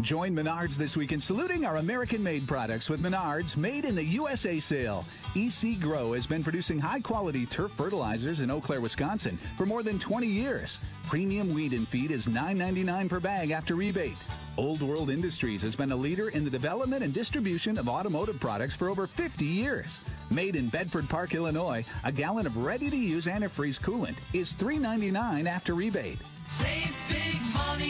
Join Menards this week in saluting our American-made products with Menards Made in the USA sale. EC Grow has been producing high-quality turf fertilizers in Eau Claire, Wisconsin for more than 20 years. Premium weed and feed is $9.99 per bag after rebate. Old World Industries has been a leader in the development and distribution of automotive products for over 50 years. Made in Bedford Park, Illinois, a gallon of ready-to-use antifreeze coolant is $3.99 after rebate. Save big money